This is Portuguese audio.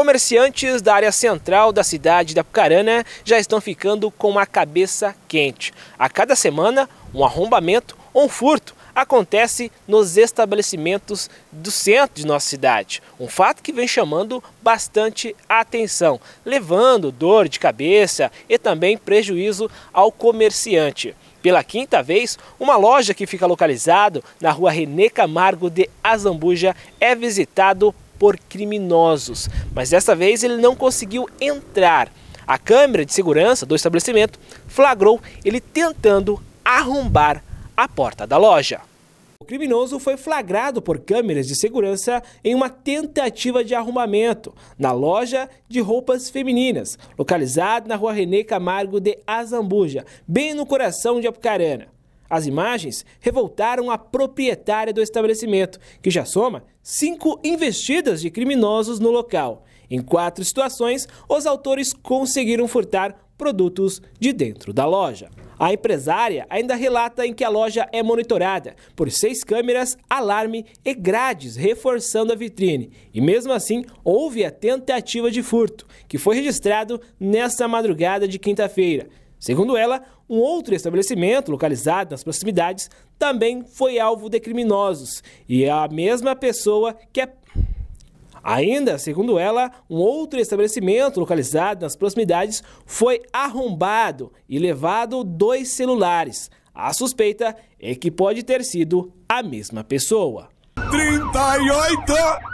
Comerciantes da área central da cidade da Apucarana já estão ficando com a cabeça quente. A cada semana, um arrombamento ou um furto acontece nos estabelecimentos do centro de nossa cidade. Um fato que vem chamando bastante atenção, levando dor de cabeça e também prejuízo ao comerciante. Pela quinta vez, uma loja que fica localizado na rua René Camargo de Azambuja é visitado por criminosos, mas dessa vez ele não conseguiu entrar. A câmera de segurança do estabelecimento flagrou ele tentando arrombar a porta da loja. O criminoso foi flagrado por câmeras de segurança em uma tentativa de arrombamento na loja de roupas femininas, localizada na rua René Camargo de Azambuja, bem no coração de Apucarana. As imagens revoltaram a proprietária do estabelecimento, que já soma cinco investidas de criminosos no local. Em quatro situações, os autores conseguiram furtar produtos de dentro da loja. A empresária ainda relata em que a loja é monitorada por seis câmeras, alarme e grades reforçando a vitrine. E mesmo assim, houve a tentativa de furto, que foi registrado nesta madrugada de quinta-feira. Segundo ela, um outro estabelecimento localizado nas proximidades também foi alvo de criminosos e é a mesma pessoa que é. Ainda, segundo ela, um outro estabelecimento localizado nas proximidades foi arrombado e levado dois celulares. A suspeita é que pode ter sido a mesma pessoa. 38